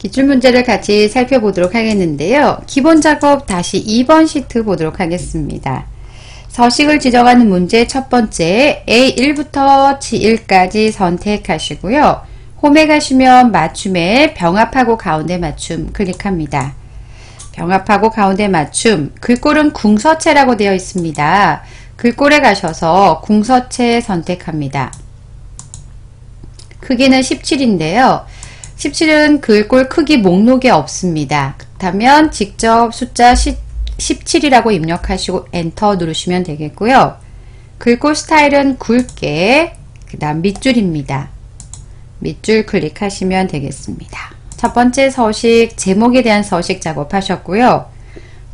기출 문제를 같이 살펴보도록 하겠는데요. 기본 작업 다시 2번 시트 보도록 하겠습니다. 서식을 지정하는 문제 첫 번째 A1부터 G1까지 선택하시고요. 홈에 가시면 맞춤에 병합하고 가운데 맞춤 클릭합니다. 병합하고 가운데 맞춤 글꼴은 궁서체라고 되어 있습니다. 글꼴에 가셔서 궁서체 선택합니다. 크기는 17인데요. 17은 글꼴 크기 목록에 없습니다. 그렇다면 직접 숫자 17이라고 입력하시고 엔터 누르시면 되겠고요. 글꼴 스타일은 굵게 그 다음 밑줄입니다. 밑줄 클릭하시면 되겠습니다. 첫 번째 서식 제목에 대한 서식 작업하셨고요.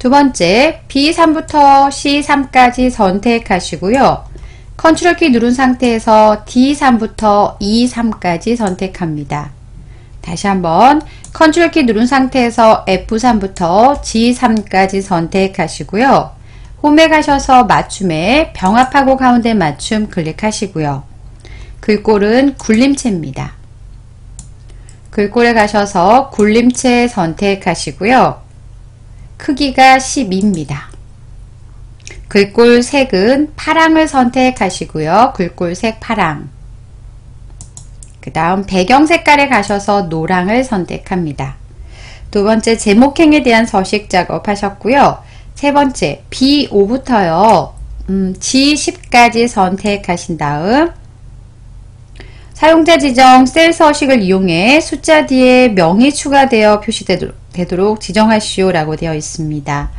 두 번째 B3부터 C3까지 선택하시고요. 컨트롤 키 누른 상태에서 D3부터 E3까지 선택합니다. 다시 한번 컨트롤 키 누른 상태에서 F3부터 G3까지 선택하시고요. 홈에 가셔서 맞춤에 병합하고 가운데 맞춤 클릭하시고요. 글꼴은 굴림체입니다. 글꼴에 가셔서 굴림체 선택하시고요. 크기가 12입니다. 글꼴 색은 파랑을 선택하시고요. 글꼴 색 파랑. 그 다음 배경 색깔에 가셔서 노랑을 선택합니다. 두 번째 제목행에 대한 서식 작업 하셨고요. 세 번째 B5부터요. 음, G10까지 선택하신 다음 사용자 지정 셀 서식을 이용해 숫자 뒤에 명이 추가되어 표시되도록 지정하시오 라고 되어 있습니다.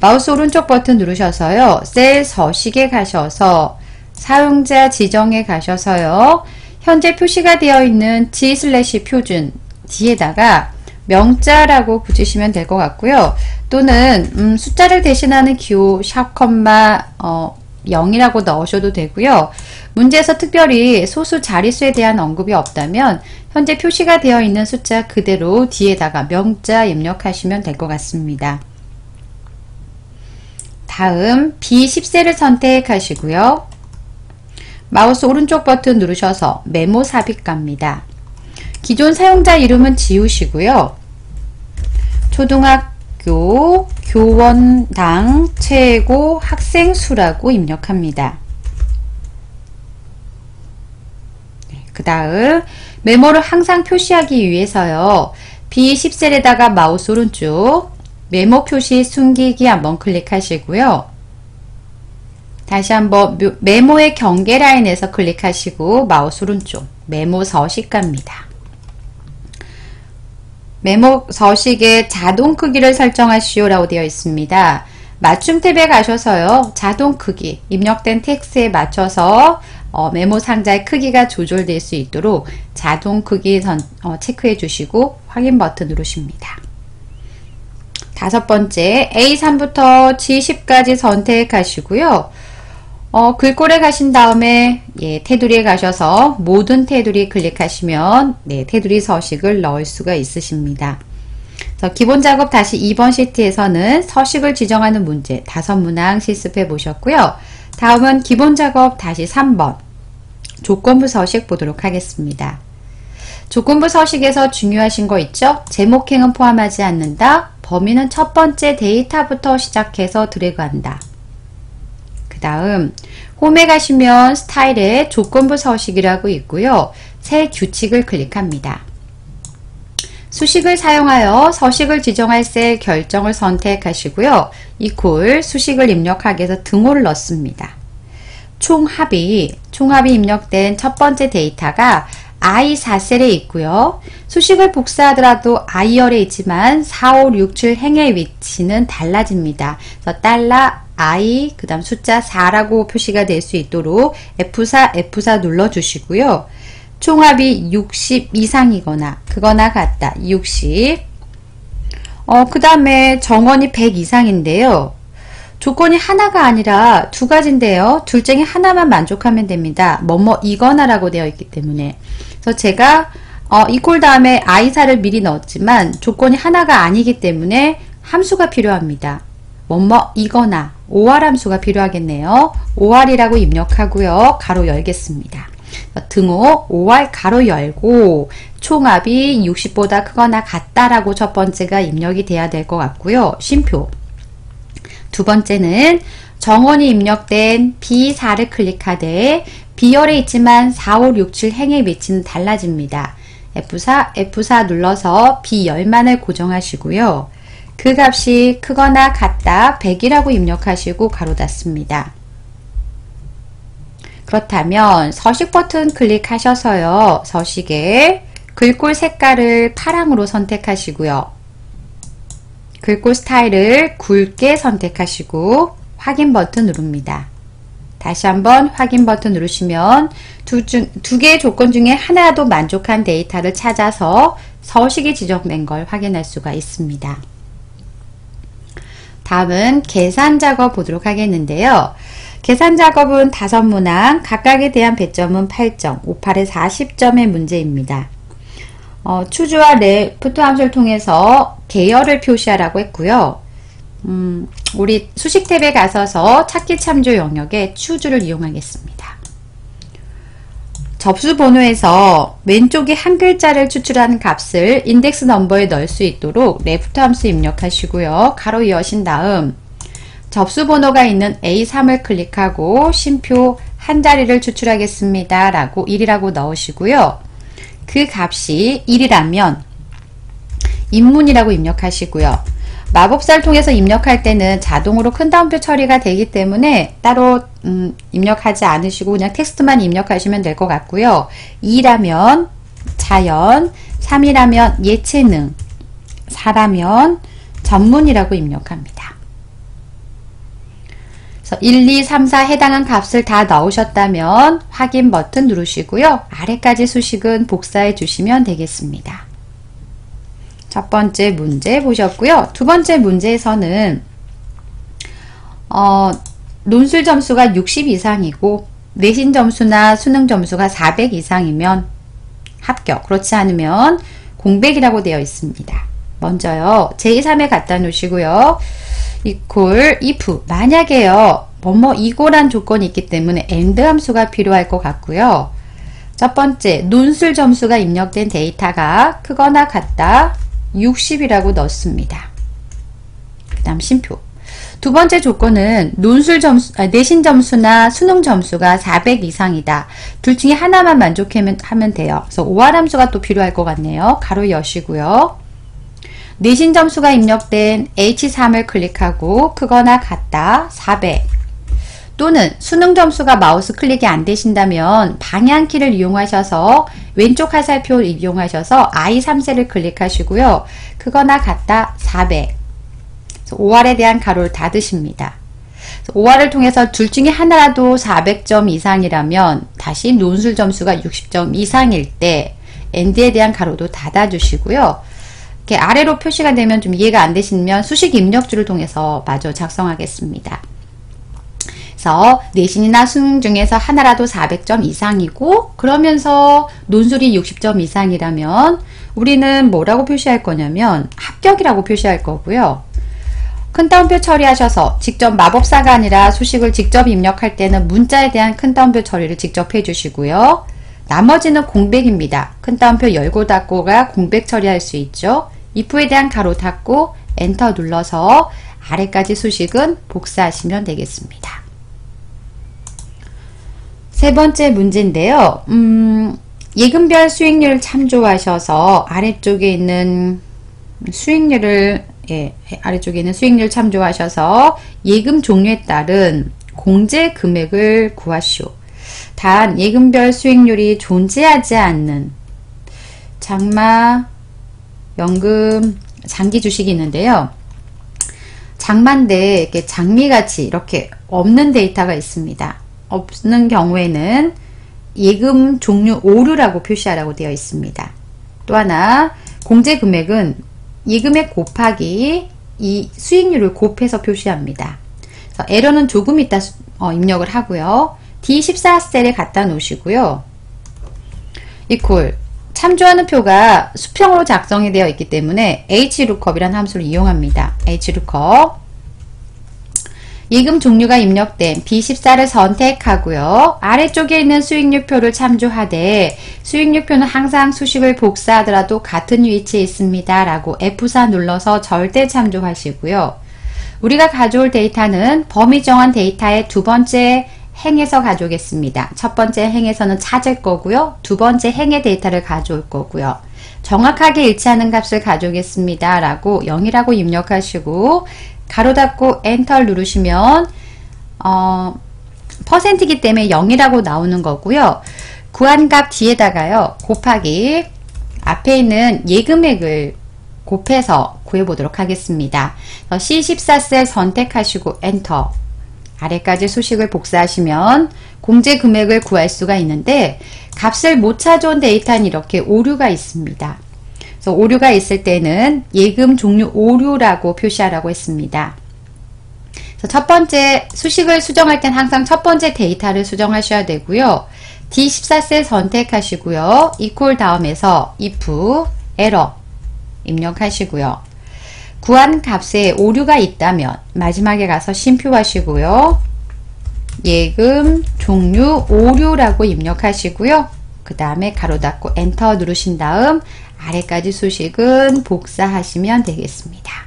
마우스 오른쪽 버튼 누르셔서요. 셀 서식에 가셔서 사용자 지정에 가셔서요. 현재 표시가 되어 있는 G 슬래시 표준 뒤에다가 명자라고 붙이시면 될 것 같고요. 또는 음, 숫자를 대신하는 기호 sharp 콤마 어, 0이라고 넣으셔도 되고요. 문제에서 특별히 소수 자릿수에 대한 언급이 없다면 현재 표시가 되어 있는 숫자 그대로 뒤에다가 명자 입력하시면 될 것 같습니다. 다음 B10세를 선택하시고요. 마우스 오른쪽 버튼 누르셔서 메모 삽입 갑니다. 기존 사용자 이름은 지우시고요. 초등학교 교원당 최고 학생 수라고 입력합니다. 네, 그 다음 메모를 항상 표시하기 위해서요. B10셀에다가 마우스 오른쪽 메모 표시 숨기기 한번 클릭하시고요. 다시 한번 메모의 경계 라인에서 클릭하시고 마우스 오른쪽 메모 서식 갑니다. 메모 서식에 자동 크기를 설정하시오 라고 되어 있습니다. 맞춤 탭에 가셔서요. 자동 크기 입력된 텍스트에 맞춰서 어, 메모 상자의 크기가 조절될 수 있도록 자동 크기 선, 어, 체크해 주시고 확인 버튼 누르십니다. 다섯 번째 A3부터 G10까지 선택하시고요. 어, 글꼴에 가신 다음에 예, 테두리에 가셔서 모든 테두리 클릭하시면 네, 테두리 서식을 넣을 수가 있으십니다. 기본 작업 다시 2번 시트에서는 서식을 지정하는 문제 다섯 문항 실습해 보셨고요. 다음은 기본 작업 다시 3번 조건부 서식 보도록 하겠습니다. 조건부 서식에서 중요하신 거 있죠? 제목행은 포함하지 않는다. 범위는 첫 번째 데이터부터 시작해서 드래그한다. 그 다음 홈에 가시면 스타일에 조건부 서식이라고 있고요. 새 규칙을 클릭합니다. 수식을 사용하여 서식을 지정할 셀 결정을 선택하시고요. 이퀄 수식을 입력하기 위해서 등호를 넣습니다. 총합이 총합이 입력된 첫 번째 데이터가 I4셀에 있고요. 수식을 복사하더라도 I열에 있지만 4, 5, 6, 7 행의 위치는 달라집니다. 그래서 달러 I 그 다음 숫자 4라고 표시가 될 수 있도록 F4, F4 눌러주시고요. 총합이 60 이상이거나 그거나 같다. 60 어, 그 다음에 정원이 100 이상인데요. 조건이 하나가 아니라 두 가지인데요. 둘 중에 하나만 만족하면 됩니다. 뭐뭐 이거나 라고 되어 있기 때문에 그래서 제가 어, 이꼴 다음에 i사를 미리 넣었지만 조건이 하나가 아니기 때문에 함수가 필요합니다. 뭐뭐 이거나 OR 함수가 필요하겠네요. OR이라고 입력하고요. 가로 열겠습니다. 등호 5월 가로 열고 총합이 60보다 크거나 같다라고 첫 번째가 입력이 돼야 될 것 같고요. 쉼표. 두 번째는 정원이 입력된 B4를 클릭하되 B열에 있지만 4, 5, 6, 7 행의 위치는 달라집니다. F4, F4 눌러서 B열만을 고정하시고요. 그 값이 크거나 같다 100이라고 입력하시고 가로 닫습니다. 그렇다면 서식 버튼 클릭하셔서요. 서식에 글꼴 색깔을 파랑으로 선택하시고요. 글꼴 스타일을 굵게 선택하시고 확인 버튼 누릅니다. 다시 한번 확인 버튼 누르시면 두, 두 개의 조건 중에 하나도 만족한 데이터를 찾아서 서식이 지정된 걸 확인할 수가 있습니다. 다음은 계산 작업 보도록 하겠는데요. 계산 작업은 다섯 문항, 각각에 대한 배점은 8점, 58에 40점의 문제입니다. 어, CHOOSE와 LEFT 함수를 통해서 계열을 표시하라고 했고요. 음, 우리 수식 탭에 가서서 찾기 참조 영역에 CHOOSE를 이용하겠습니다. 접수 번호에서 왼쪽에 한 글자를 추출하는 값을 index number에 넣을 수 있도록 LEFT 함수 입력하시고요. 가로 여신 다음 접수 번호가 있는 A3을 클릭하고 쉼표 한 자리를 추출하겠습니다. 라고 1이라고 넣으시고요. 그 값이 1이라면 인문이라고 입력하시고요. 마법사를 통해서 입력할 때는 자동으로 큰 다운표 처리가 되기 때문에 따로 음, 입력하지 않으시고 그냥 텍스트만 입력하시면 될 것 같고요. 2라면 자연, 3이라면 예체능, 4라면 전문이라고 입력합니다. 그래서 1, 2, 3, 4 해당한 값을 다 넣으셨다면 확인 버튼 누르시고요. 아래까지 수식은 복사해 주시면 되겠습니다. 첫 번째 문제 보셨고요. 두 번째 문제에서는 어, 논술 점수가 60 이상이고 내신 점수나 수능 점수가 400 이상이면 합격, 그렇지 않으면 공백이라고 되어 있습니다. 먼저요. 제2, 3에 갖다 놓으시고요. equal if 만약에요 뭐뭐 이고란 조건이 있기 때문에 and 함수가 필요할 것 같고요 첫 번째 논술 점수가 입력된 데이터가 크거나 같다 60이라고 넣습니다 그 다음 심표 두 번째 조건은 논술 점수, 아, 내신 점수나 수능 점수가 400 이상이다. 둘 중에 하나만 만족하면 돼요. 그래서 OR 함수가 또 필요할 것 같네요. 가로 여시고요. 내신 점수가 입력된 H3을 클릭하고 크거나 같다 400 또는 수능 점수가 마우스 클릭이 안 되신다면 방향키를 이용하셔서 왼쪽 화살표 이용하셔서 I3셀을 클릭하시고요. 크거나 같다 400 5R에 대한 가로를 닫으십니다. 5R을 통해서 둘 중에 하나라도 400점 이상이라면 다시 논술 점수가 60점 이상일 때 ND에 대한 가로도 닫아주시고요. 이렇게 아래로 표시가 되면 좀 이해가 안 되시면 수식 입력줄을 통해서 마저 작성하겠습니다. 그래서 내신이나 수능 중에서 하나라도 400점 이상이고 그러면서 논술이 60점 이상이라면 우리는 뭐라고 표시할 거냐면 합격이라고 표시할 거고요. 큰 따옴표 처리하셔서 직접 마법사가 아니라 수식을 직접 입력할 때는 문자에 대한 큰 따옴표 처리를 직접 해주시고요. 나머지는 공백입니다. 큰 따옴표 열고 닫고가 공백 처리할 수 있죠. if에 대한 가로 닫고 엔터 눌러서 아래까지 수식은 복사하시면 되겠습니다. 세 번째 문제인데요. 음, 예금별 수익률 참조하셔서 아래쪽에 있는 수익률을 예, 아래쪽에 있는 수익률 참조하셔서 예금 종류에 따른 공제 금액을 구하시오. 단 예금별 수익률이 존재하지 않는 장마 연금 장기 주식이 있는데요. 장만데 이렇게 장미같이 이렇게 없는 데이터가 있습니다. 없는 경우에는 예금 종류 오류라고 표시하라고 되어 있습니다. 또 하나 공제 금액은 예금액 곱하기 이 수익률을 곱해서 표시합니다. 에러는 조금 이따 어, 입력을 하고요. D14셀에 갖다 놓으시고요. 이퀄 참조하는 표가 수평으로 작성이 되어 있기 때문에 hlookup 이라는 함수를 이용합니다. hlookup 예금 종류가 입력된 B14를 선택하고요. 아래쪽에 있는 수익률표를 참조하되 수익률표는 항상 수식을 복사하더라도 같은 위치에 있습니다. 라고 F4 눌러서 절대 참조하시고요. 우리가 가져올 데이터는 범위 정한 데이터의 두 번째 행에서 가져오겠습니다. 첫 번째 행에서는 찾을 거고요. 두 번째 행의 데이터를 가져올 거고요. 정확하게 일치하는 값을 가져오겠습니다. 라고 0이라고 입력하시고 가로 닫고 엔터를 누르시면 어, 퍼센트이기 때문에 0이라고 나오는 거고요. 구한 값 뒤에다가요. 곱하기 앞에 있는 예금액을 곱해서 구해보도록 하겠습니다. C14셀 선택하시고 엔터 아래까지 수식을 복사하시면 공제 금액을 구할 수가 있는데 값을 못 찾아온 데이터는 이렇게 오류가 있습니다. 오류가 있을 때는 예금 종류 오류라고 표시하라고 했습니다. 첫 번째 수식을 수정할 땐 항상 첫 번째 데이터를 수정하셔야 되고요. D14셀 선택하시고요. equal 다음에서 if error 입력하시고요. 구한 값에 오류가 있다면 마지막에 가서 심표하시고요. 예금 종류 오류라고 입력하시고요. 그 다음에 가로 닫고 엔터 누르신 다음 아래까지 수식은 복사하시면 되겠습니다.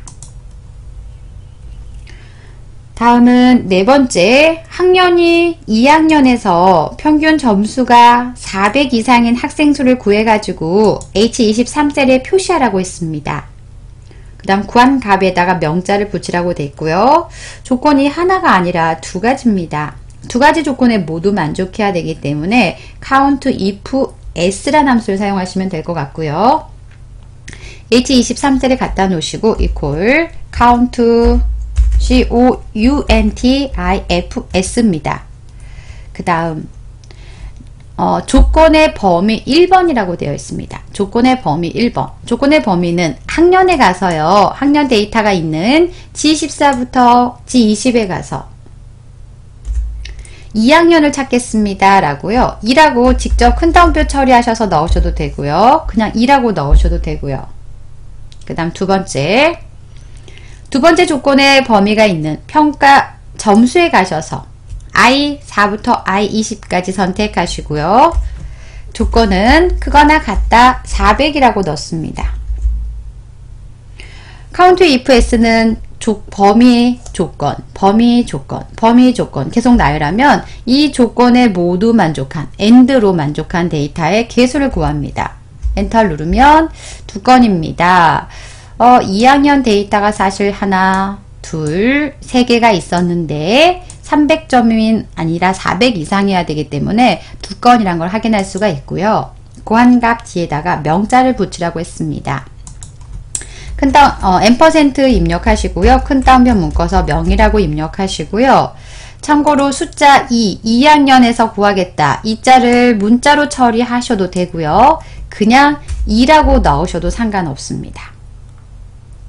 다음은 네 번째 학년이 2학년에서 평균 점수가 400 이상인 학생 수를 구해가지고 H23셀에 표시하라고 했습니다. 그 다음 구한 값에다가 명자를 붙이라고 돼 있고요. 조건이 하나가 아니라 두 가지입니다. 두 가지 조건에 모두 만족해야 되기 때문에 count if s라는 함수를 사용하시면 될 것 같고요. H23셀에 갖다 놓으시고 equal count c-o-u-n-t-i-f-s입니다. 그 다음 어, 조건의 범위 1번이라고 되어 있습니다. 조건의 범위 1번. 조건의 범위는 학년에 가서요. 학년 데이터가 있는 G14부터 G20에 가서 2학년을 찾겠습니다. 라고요. 2라고 직접 큰 따옴표 처리하셔서 넣으셔도 되고요. 그냥 2라고 넣으셔도 되고요. 그 다음 두 번째 두 번째 조건의 범위가 있는 평가 점수에 가셔서 I4부터 I20까지 선택하시고요. 조건은 크거나 같다 400이라고 넣습니다. COUNTIFS는 조, 범위 조건, 범위 조건, 범위 조건 계속 나열하면 이 조건에 모두 만족한 AND로 만족한 데이터의 개수를 구합니다. 엔터 누르면 두 건입니다. 어, 2학년 데이터가 사실 하나, 둘, 세 개가 있었는데 300점이 아니라 400 이상이어야 되기 때문에 두 건이란 걸 확인할 수가 있고요. 고한값 뒤에다가 명자를 붙이라고 했습니다. 큰 따, 어, n% 입력하시고요. 큰 따옴표 묶어서 명이라고 입력하시고요. 참고로 숫자 2, 2학년에서 구하겠다. 이 자를 문자로 처리하셔도 되고요. 그냥 2라고 넣으셔도 상관없습니다.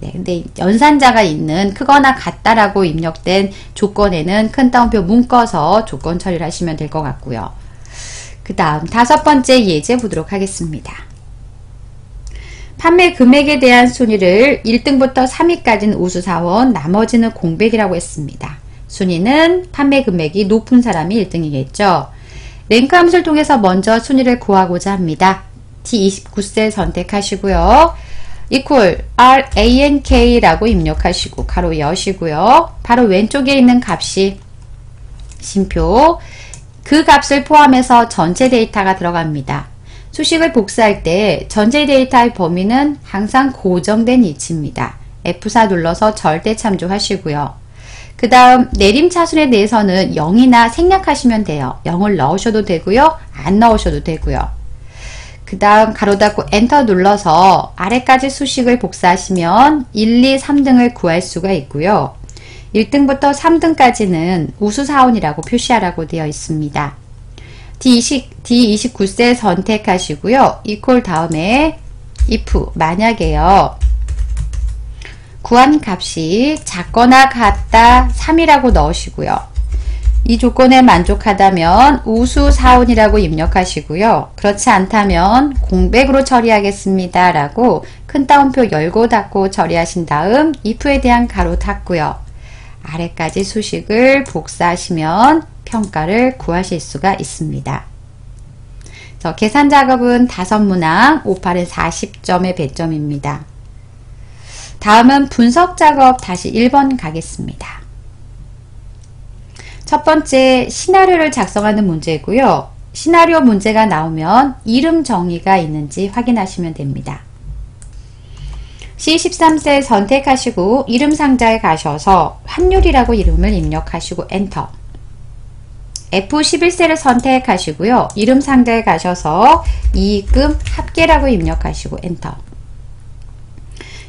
네, 근데 연산자가 있는 크거나 같다라고 입력된 조건에는 큰 따옴표 묶어서 조건 처리를 하시면 될 것 같고요. 그 다음 다섯 번째 예제 보도록 하겠습니다. 판매 금액에 대한 순위를 1등부터 3위까지는 우수사원, 나머지는 공백이라고 했습니다. 순위는 판매 금액이 높은 사람이 1등이겠죠. 랭크 함수를 통해서 먼저 순위를 구하고자 합니다. T29셀 선택하시고요. equal rank라고 입력하시고 가로 여시고요. 바로 왼쪽에 있는 값이 심표 그 값을 포함해서 전체 데이터가 들어갑니다. 수식을 복사할 때 전체 데이터의 범위는 항상 고정된 위치입니다. F4 눌러서 절대 참조하시고요. 그 다음 내림 차순에 대해서는 0이나 생략하시면 돼요. 0을 넣으셔도 되고요. 안 넣으셔도 되고요. 그 다음 가로 닫고 엔터 눌러서 아래까지 수식을 복사하시면 1, 2, 3등을 구할 수가 있고요. 1등부터 3등까지는 우수사원이라고 표시하라고 되어 있습니다. D20, D29셀 선택하시고요. equal 다음에 if 만약에요. 구한 값이 작거나 같다 3이라고 넣으시고요. 이 조건에 만족하다면 우수 사원이라고 입력하시고요. 그렇지 않다면 공백으로 처리하겠습니다. 라고 큰 따옴표 열고 닫고 처리하신 다음 if에 대한 가로 닫고요. 아래까지 수식을 복사하시면 평가를 구하실 수가 있습니다. 계산 작업은 다섯 문항 58은 40점의 배점입니다. 다음은 분석 작업 다시 1번 가겠습니다. 첫 번째 시나리오를 작성하는 문제고요. 시나리오 문제가 나오면 이름 정의가 있는지 확인하시면 됩니다. C13셀 선택하시고 이름 상자에 가셔서 환율이라고 이름을 입력하시고 엔터 F11셀을 선택하시고요. 이름 상자에 가셔서 이익금 합계라고 입력하시고 엔터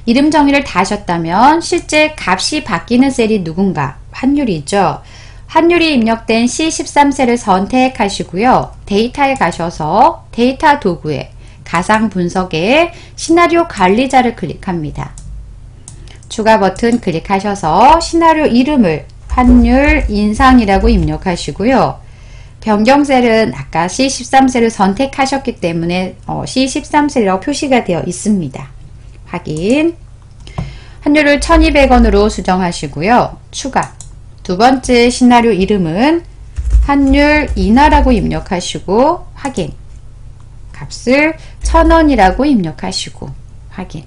이름 정의를 다 하셨다면 실제 값이 바뀌는 셀이 누군가 환율이죠. 환율이 입력된 C13셀을 선택하시고요. 데이터에 가셔서 데이터 도구에 가상 분석에 시나리오 관리자를 클릭합니다. 추가 버튼 클릭하셔서 시나리오 이름을 환율 인상이라고 입력하시고요. 변경셀은 아까 C13셀을 선택하셨기 때문에 어, C13셀이라고 표시가 되어 있습니다. 확인 환율을 1200원으로 수정하시고요. 추가 두 번째 시나리오 이름은 환율 인하라고 입력하시고 확인 값을 1000원이라고 입력하시고 확인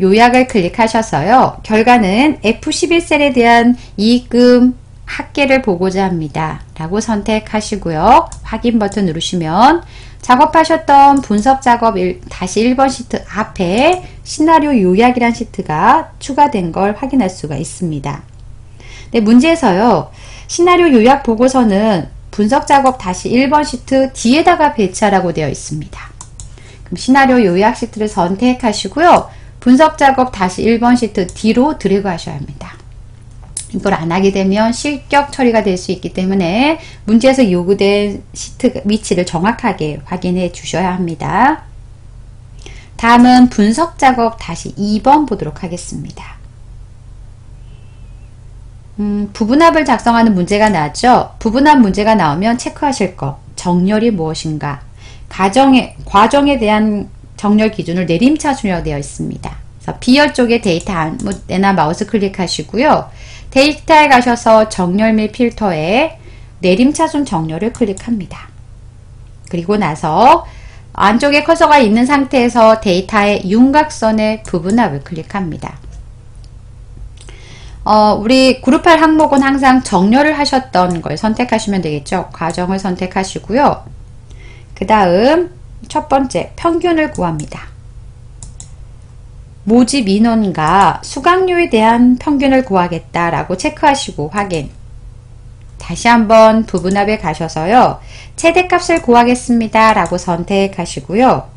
요약을 클릭하셔서요. 결과는 F11셀에 대한 이익금 합계를 보고자 합니다. 라고 선택하시고요. 확인 버튼 누르시면 작업하셨던 분석 작업 일, 다시 1번 시트 앞에 시나리오 요약이란 시트가 추가된 걸 확인할 수가 있습니다. 네, 문제에서요. 시나리오 요약 보고서는 분석 작업 다시 1번 시트 뒤에다가 배치하라고 되어 있습니다. 그럼 시나리오 요약 시트를 선택하시고요. 분석 작업 다시 1번 시트 뒤로 드래그 하셔야 합니다. 이걸 안 하게 되면 실격 처리가 될 수 있기 때문에 문제에서 요구된 시트 위치를 정확하게 확인해 주셔야 합니다. 다음은 분석 작업 다시 2번 보도록 하겠습니다. 음, 부분합을 작성하는 문제가 나왔죠. 부분합 문제가 나오면 체크하실 것. 정렬이 무엇인가. 과정에, 과정에 대한 정렬 기준을 내림차순이라고 되어 있습니다. 그래서 B열 쪽에 데이터 아무데나 마우스 클릭하시고요. 데이터에 가셔서 정렬 및 필터에 내림차순 정렬을 클릭합니다. 그리고 나서 안쪽에 커서가 있는 상태에서 데이터의 윤곽선의 부분합을 클릭합니다. 어, 우리 그룹8 항목은 항상 정렬을 하셨던 걸 선택하시면 되겠죠. 과정을 선택하시고요. 그 다음 첫 번째 평균을 구합니다. 모집 인원과 수강료에 대한 평균을 구하겠다라고 체크하시고 확인. 다시 한번 부분합에 가셔서요. 최대값을 구하겠습니다. 라고 선택하시고요.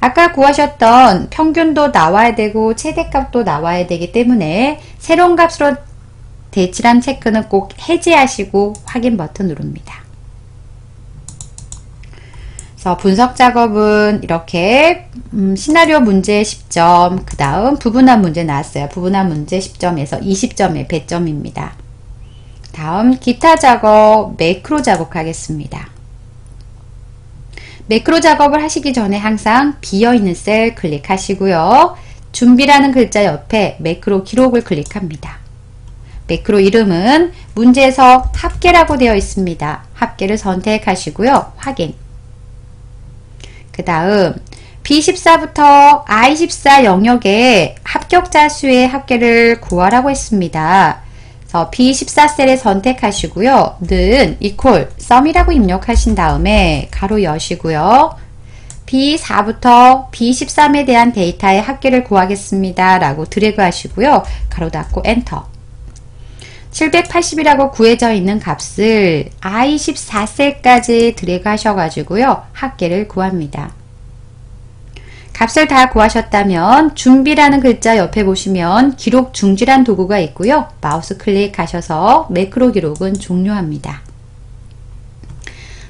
아까 구하셨던 평균도 나와야 되고 최대값도 나와야 되기 때문에 새로운 값으로 대치란 체크는 꼭 해제하시고 확인 버튼 누릅니다. 그래서 분석 작업은 이렇게 음, 시나리오 문제 10점, 그 다음 부분합 문제 나왔어요. 부분합 문제 10점에서 20점의 배점입니다. 다음 기타 작업, 매크로 작업하겠습니다. 매크로 작업을 하시기 전에 항상 비어있는 셀 클릭하시고요. 준비라는 글자 옆에 매크로 기록을 클릭합니다. 매크로 이름은 문제에서 합계라고 되어 있습니다. 합계를 선택하시고요. 확인. 그 다음 B14부터 I14 영역에 합격자 수의 합계를 구하라고 했습니다. 그래서 B14셀에 선택하시고요. 는 equal sum이라고 입력하신 다음에 가로 여시고요. B4부터 B13에 대한 데이터의 합계를 구하겠습니다. 라고 드래그 하시고요. 가로 닫고 엔터 780이라고 구해져 있는 값을 I14셀까지 드래그 하셔가지고요. 합계를 구합니다. 값을 다 구하셨다면 준비라는 글자 옆에 보시면 기록 중지란 도구가 있고요. 마우스 클릭하셔서 매크로 기록은 종료합니다.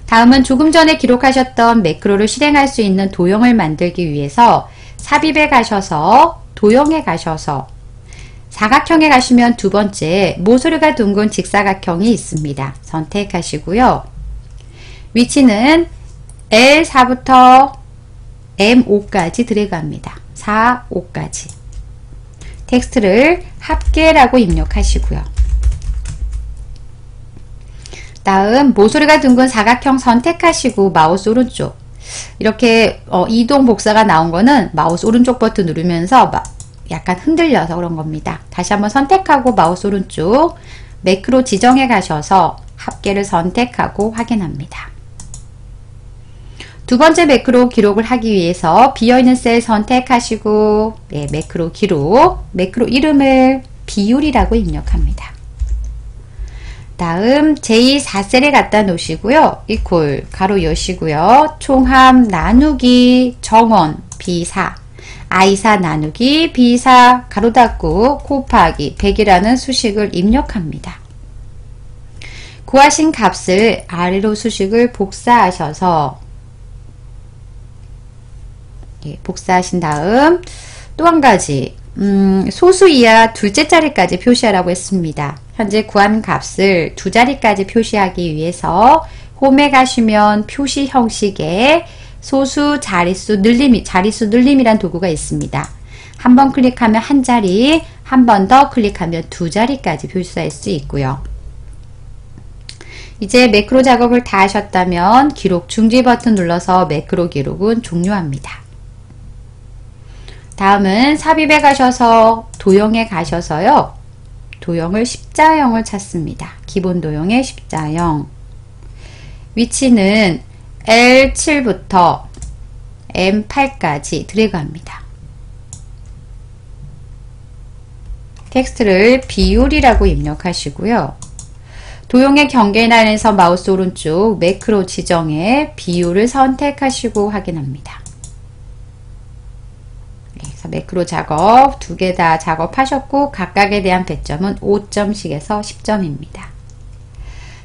다음은 조금 전에 기록하셨던 매크로를 실행할 수 있는 도형을 만들기 위해서 삽입에 가셔서 도형에 가셔서 사각형에 가시면 두 번째 모서리가 둥근 직사각형이 있습니다. 선택하시고요. 위치는 L4부터 M5까지 드래그합니다. 4, 5까지. 텍스트를 합계라고 입력하시고요. 다음 모서리가 둥근 사각형 선택하시고 마우스 오른쪽 이렇게 어, 이동 복사가 나온 거는 마우스 오른쪽 버튼 누르면서 약간 흔들려서 그런 겁니다. 다시 한번 선택하고 마우스 오른쪽 매크로 지정해 가셔서 합계를 선택하고 확인합니다. 두 번째 매크로 기록을 하기 위해서 비어있는 셀 선택하시고 네, 매크로 기록, 매크로 이름을 비율이라고 입력합니다. 다음 제2 4셀에 갖다 놓으시고요. 이퀄 가로 여시고요. 총합 나누기 정원 B4 I4 나누기 B4 가로 닫고 곱하기 100이라는 수식을 입력합니다. 구하신 값을 아래로 수식을 복사하셔서 예, 복사하신 다음 또 한 가지 음, 소수 이하 둘째 자리까지 표시하라고 했습니다. 현재 구한 값을 두 자리까지 표시하기 위해서 홈에 가시면 표시 형식에 소수 자릿수 늘림, 자릿수 늘림이란 도구가 있습니다. 한 번 클릭하면 한 자리, 한 번 더 클릭하면 두 자리까지 표시할 수 있고요. 이제 매크로 작업을 다 하셨다면 기록 중지 버튼 눌러서 매크로 기록은 종료합니다. 다음은 삽입에 가셔서 도형에 가셔서요. 도형을 십자형을 찾습니다. 기본 도형의 십자형. 위치는 L7부터 M8까지 드래그합니다. 텍스트를 비율이라고 입력하시고요. 도형의 경계란에서 마우스 오른쪽 매크로 지정에 비율을 선택하시고 확인합니다. 그래서 매크로 작업 두 개 다 작업하셨고 각각에 대한 배점은 5점씩에서 10점입니다.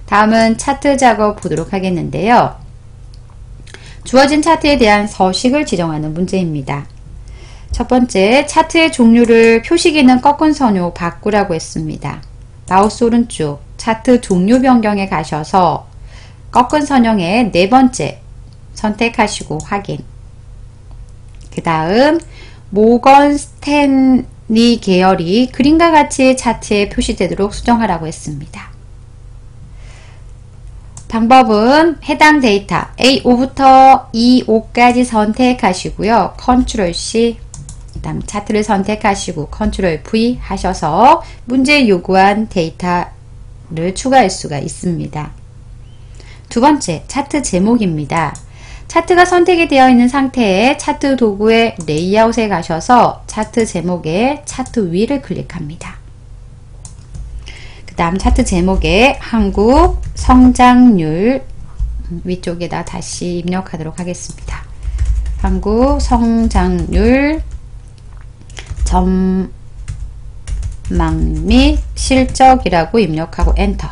다음은 차트 작업 보도록 하겠는데요. 주어진 차트에 대한 서식을 지정하는 문제입니다. 첫 번째, 차트의 종류를 표시기는 꺾은선형으로 바꾸라고 했습니다. 마우스 오른쪽 차트 종류 변경에 가셔서 꺾은 선형의 네 번째 선택하시고 확인. 그 다음 모건 스탠리 계열이 그림과 같이 차트에 표시되도록 수정하라고 했습니다. 방법은 해당 데이터 A5부터 E5까지 선택하시고요. 컨트롤 C 다음 차트를 선택하시고 컨트롤 V 하셔서 문제 요구한 데이터를 추가할 수가 있습니다. 두 번째 차트 제목입니다. 차트가 선택이 되어 있는 상태에 차트 도구의 레이아웃에 가셔서 차트 제목에 차트 위를 클릭합니다. 그 다음 차트 제목에 한국 성장률 위쪽에다 다시 입력하도록 하겠습니다. 한국 성장률 전망 및 실적이라고 입력하고 엔터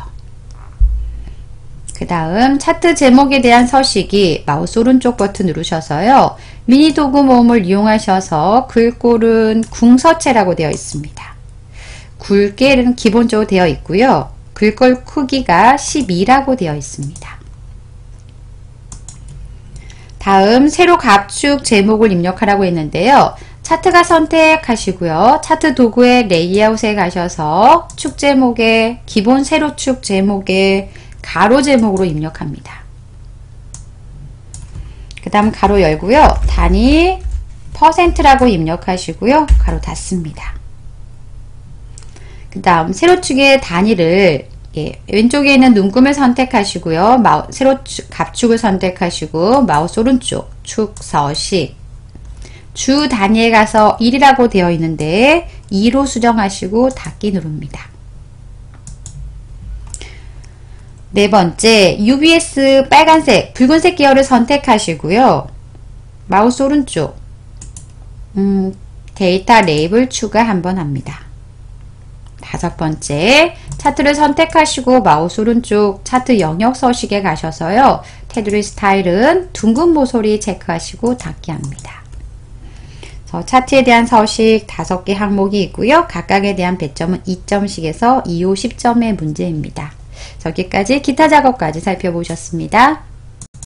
그 다음 차트 제목에 대한 서식이 마우스 오른쪽 버튼 누르셔서요. 미니 도구 모음을 이용하셔서 글꼴은 궁서체라고 되어 있습니다. 굵게는 기본적으로 되어 있고요. 글꼴 크기가 12라고 되어 있습니다. 다음 세로 값축 제목을 입력하라고 했는데요. 차트가 선택하시고요. 차트 도구의 레이아웃에 가셔서 축 제목에 기본 세로축 제목에 가로 제목으로 입력합니다. 그 다음 가로 열고요. 단위 퍼센트라고 입력하시고요. 가로 닫습니다. 그 다음 세로축의 단위를 예, 왼쪽에 있는 눈금을 선택하시고요. 마우, 세로축, 값축을 선택하시고 마우스 오른쪽 축 서식 주 단위에 가서 1이라고 되어 있는데 2로 수정하시고 닫기 누릅니다. 네 번째, UBS 빨간색, 붉은색 계열을 선택하시고요. 마우스 오른쪽, 음, 데이터 레이블 추가 한번 합니다. 다섯 번째, 차트를 선택하시고 마우스 오른쪽 차트 영역 서식에 가셔서요. 테두리 스타일은 둥근 모서리 체크하시고 닫기 합니다. 차트에 대한 서식 다섯 개 항목이 있고요. 각각에 대한 배점은 2점씩에서 2, 5, 10점의 문제입니다. 저기까지 기타 작업까지 살펴보셨습니다.